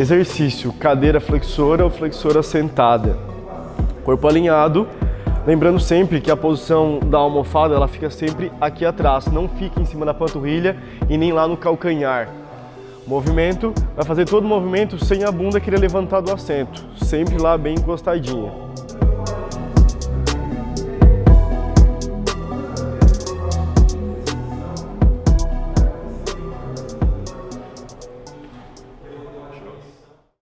Exercício: cadeira flexora ou flexora sentada. Corpo alinhado. Lembrando sempre que a posição da almofada ela fica sempre aqui atrás, não fica em cima da panturrilha e nem lá no calcanhar. Movimento, vai fazer todo o movimento sem a bunda querer levantar do assento, sempre lá bem encostadinha.